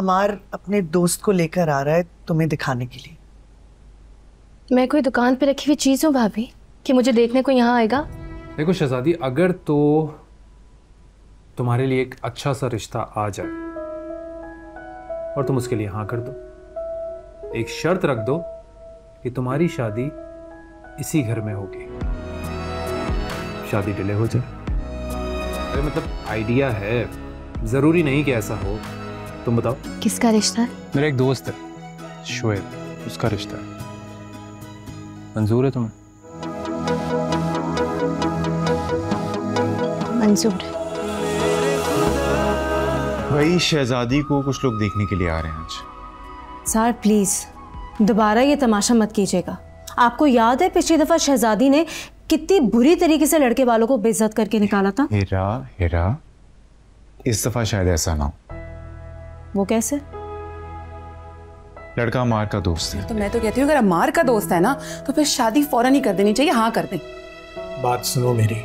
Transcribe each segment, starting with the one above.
अमार अपने दोस्त को लेकर आ रहा है तुम्हें दिखाने के लिए। मैं कोई दुकान पे रखी हुई चीज़ हूँ भाभी कि मुझे देखने को यहाँ आएगा? देखो शहजादी अगर तो तुम्हारे लिए एक अच्छा सा रिश्ता आ जाए और तुम उसके लिए हाँ कर दो। एक शर्त रख दो कि तुम्हारी शादी इसी घर में होगी। शादी डिले हो जाए। अरे मतलब आइडिया है ज़रूरी नहीं कि ऐसा हो। तुम बताओ। किसका रिश्ता है? मेरा एक दोस्त है शोएब। उसका रिश्ता है। मंजूर है तुम्हें? मंजूर। भाई शहजादी को कुछ लोग देखने के लिए आ रहे हैं आज। सर प्लीज़ दोबारा ये तमाशा मत कीजिएगा। आपको याद है पिछली दफ़ा शहजादी ने कितनी बुरी तरीके से लड़के वालों को बेइज्जत करके निकाला था? हेरा हेरा। इस दफ़ा शायद ऐसा ना हो। वो कैसे? लड़का मार का दोस्त है। तो मैं तो कहती हूँ अगर अमार का दोस्त है ना तो फिर शादी फ़ौरन ही कर देनी चाहिए। हाँ कर दें। बात सुनो मेरी।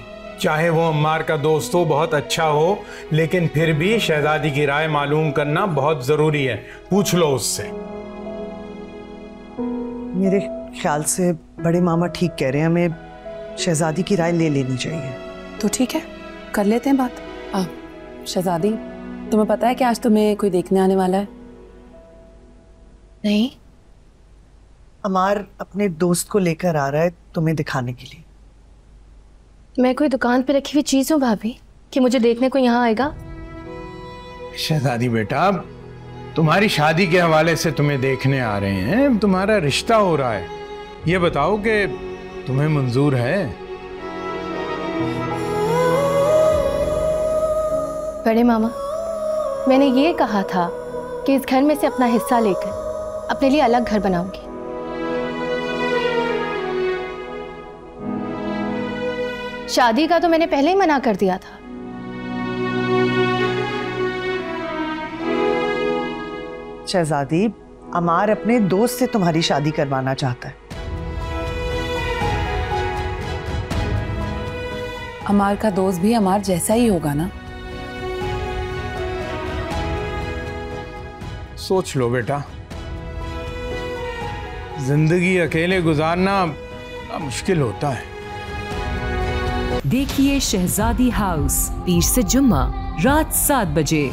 चाहे वो अम्मार का दोस्त हो बहुत अच्छा हो लेकिन फिर भी शहजादी की राय मालूम करना बहुत ज़रूरी है। पूछ लो उससे। मेरे ख्याल से बड़े मामा ठीक कह रहे हैं हमें शहजादी की राय ले लेनी चाहिए। तो ठीक है कर लेते हैं बात। आ, शहजादी तुम्हें पता है कि आज तुम्हें कोई देखने आने वाला है? नहीं। अमार अपने दोस्त को लेकर आ रहा है तुम्हें दिखाने के लिए। मैं कोई दुकान पे रखी हुई चीज़ हूँ भाभी कि मुझे देखने को यहाँ आएगा? शहजादी बेटा तुम्हारी शादी के हवाले से तुम्हें देखने आ रहे हैं तुम्हारा रिश्ता हो रहा है। ये बताओ कि तुम्हें मंजूर है? बड़े मामा। मैंने ये कहा था कि इस घर में से अपना हिस्सा लेकर अपने लिए अलग घर बनाऊँगी। शादी का तो मैंने पहले ही मना कर दिया था। शहजादी अमार अपने दोस्त से तुम्हारी शादी करवाना चाहता है। अमार का दोस्त भी अमार जैसा ही होगा ना? सोच लो बेटा। ज़िंदगी अकेले गुजारना मुश्किल होता है। देखिए शहजादी हाउस, पीर से जुम्मा, रात सात बजे।